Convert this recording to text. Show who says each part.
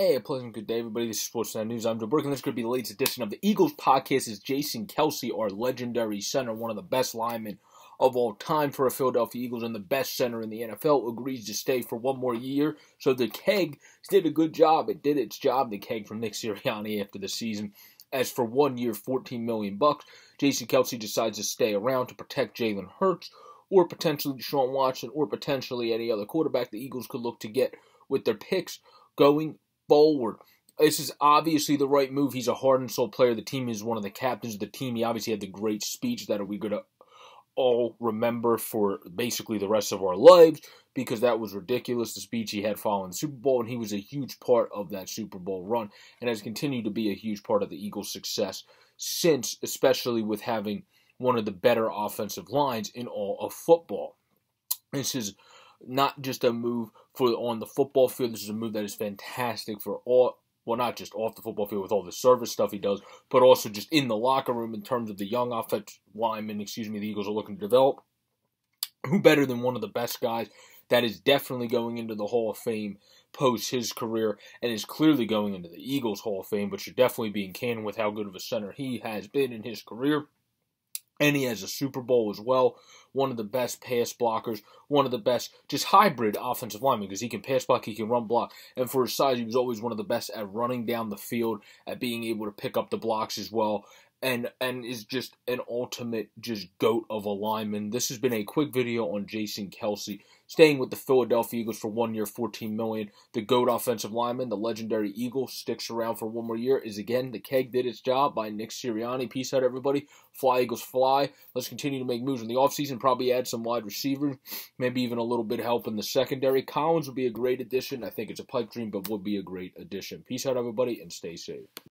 Speaker 1: Hey, a pleasant good day, everybody. This is Sportsnet News. I'm Joe Burke, and this to be the latest edition of the Eagles podcast. Is Jason Kelce, our legendary center, one of the best linemen of all time for a Philadelphia Eagles and the best center in the NFL, agrees to stay for one more year. So the keg did a good job. It did its job. The keg from Nick Sirianni after the season. As for one year, 14 million bucks, Jason Kelce decides to stay around to protect Jalen Hurts, or potentially Deshaun Watson, or potentially any other quarterback the Eagles could look to get with their picks going forward. This is obviously the right move. He's a heart and soul player. The team is one of the captains of the team. He obviously had the great speech that we're going to all remember for basically the rest of our lives because that was ridiculous. The speech he had following the Super Bowl, and he was a huge part of that Super Bowl run and has continued to be a huge part of the Eagles' success since, especially with having one of the better offensive lines in all of football. This is not just a move for on the football field. This is a move that is fantastic for all well, not just off the football field with all the service stuff he does, but also just in the locker room in terms of the young offensive linemen, excuse me, the Eagles are looking to develop. Who better than one of the best guys that is definitely going into the Hall of Fame post his career and is clearly going into the Eagles Hall of Fame, but you're definitely being in Canton with how good of a center he has been in his career and he has a Super Bowl as well. One of the best pass blockers, one of the best just hybrid offensive linemen because he can pass block, he can run block, and for his size, he was always one of the best at running down the field, at being able to pick up the blocks as well, and and is just an ultimate just goat of a lineman. This has been a quick video on Jason Kelce staying with the Philadelphia Eagles for one year, fourteen million. The goat offensive lineman, the legendary Eagle, sticks around for one more year. Is again the keg did its job by Nick Sirianni. Peace out, everybody. Fly Eagles fly. Let's continue to make moves in the offseason. Probably add some wide receivers, maybe even a little bit help in the secondary. Collins would be a great addition. I think it's a pipe dream, but would be a great addition. Peace out, everybody, and stay safe.